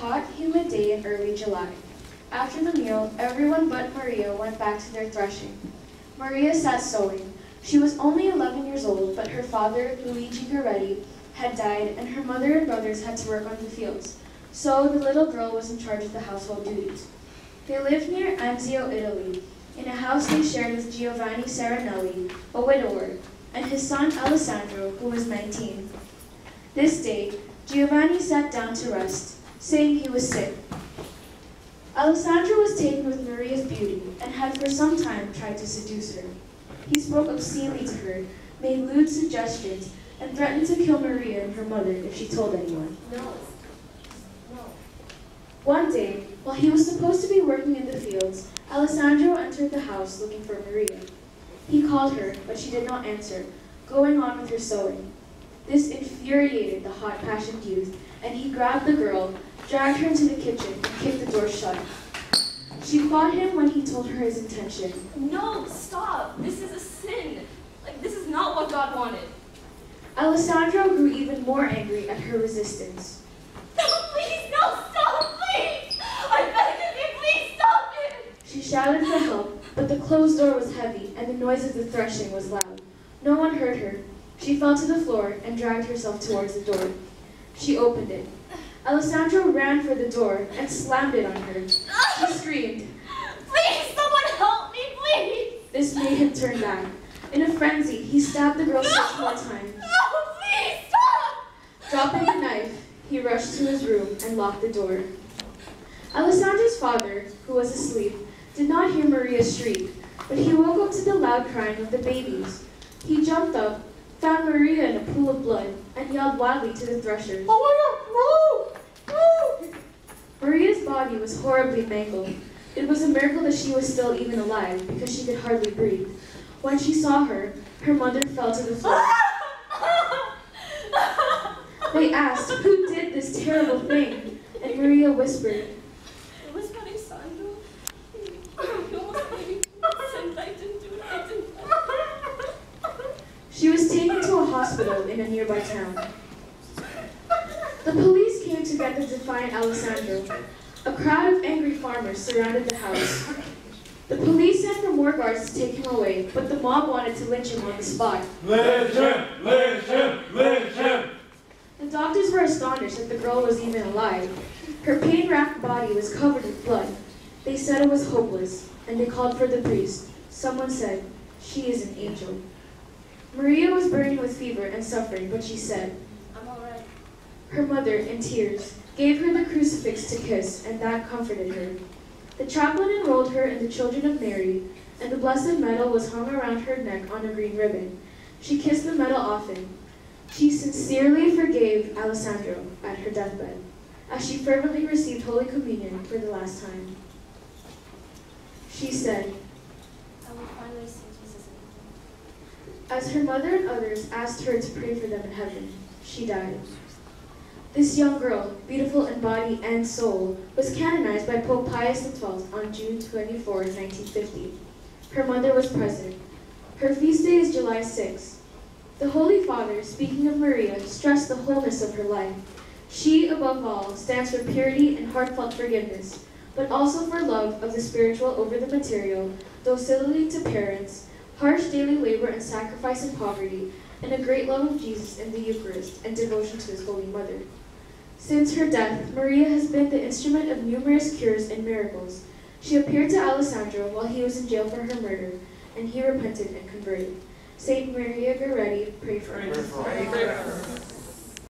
hot, humid day in early July. After the meal, everyone but Maria went back to their threshing. Maria sat sewing. She was only 11 years old, but her father, Luigi Goretti, had died, and her mother and brothers had to work on the fields. So the little girl was in charge of the household duties. They lived near Anzio, Italy, in a house they shared with Giovanni Serenelli, a widower, and his son Alessandro, who was 19. This day, Giovanni sat down to rest, saying he was sick. Alessandro was taken with Maria's beauty and had for some time tried to seduce her. He spoke obscenely to her, made lewd suggestions, and threatened to kill Maria and her mother if she told anyone. No. No. One day, while he was supposed to be working in the fields, Alessandro entered the house looking for Maria. He called her, but she did not answer, going on with her sewing. This infuriated the hot, passionate youth, and he grabbed the girl, dragged her into the kitchen, and kicked the door shut. She fought him when he told her his intention. No, stop. This is a sin. Like, this is not what God wanted. Alessandro grew even more angry at her resistance. No, please, no, stop, please. I beg of you, please stop it. She shouted for help, but the closed door was heavy and the noise of the threshing was loud. No one heard her. She fell to the floor and dragged herself towards the door. She opened it. Alessandro ran for the door and slammed it on her. She screamed. Please, someone help me, please. This made him turn back. In a frenzy, he stabbed the girl six more times. No, please, stop. Dropping the knife, he rushed to his room and locked the door. Alessandro's father, who was asleep, did not hear Maria's shriek, but he woke up to the loud crying of the babies. He jumped up, found Maria in a pool of blood, and yelled wildly to the threshers. Oh my God, no, no. Maria's body was horribly mangled. It was a miracle that she was still even alive, because she could hardly breathe. When she saw her, her mother fell to the floor. They asked, Who did this terrible thing? And Maria whispered, It was Alessandro. He almost made me sin. I didn't do it. I didn't. She was taken to a hospital in a nearby town. The police came to get the defiant Alessandro. A crowd of angry farmers surrounded the house. The police sent for more guards to take him away, but the mob wanted to lynch him on the spot. Lynch him! Lynch him! Lynch him! The doctors were astonished that the girl was even alive. Her pain-racked body was covered with blood. They said it was hopeless, and they called for the priest. Someone said, She is an angel. Maria was burning with fever and suffering, but she said, I'm alright. Her mother, in tears, gave her the crucifix to kiss, and that comforted her. The chaplain enrolled her in the Children of Mary, and the blessed medal was hung around her neck on a green ribbon. She kissed the medal often. She sincerely forgave Alessandro at her deathbed, as she fervently received Holy Communion for the last time. She said, I will finally see Jesus in as her mother and others asked her to pray for them in heaven, she died. This young girl, beautiful in body and soul, was canonized by Pope Pius XII on June 24, 1950. Her mother was present. Her feast day is July 6. The Holy Father, speaking of Maria, stressed the wholeness of her life. She, above all, stands for purity and heartfelt forgiveness, but also for love of the spiritual over the material, docility to parents, harsh daily labor and sacrifice in poverty, and a great love of Jesus in the Eucharist and devotion to his Holy Mother. Since her death, Maria has been the instrument of numerous cures and miracles. She appeared to Alessandro while he was in jail for her murder, and he repented and converted. Saint Maria Goretti, pray for us.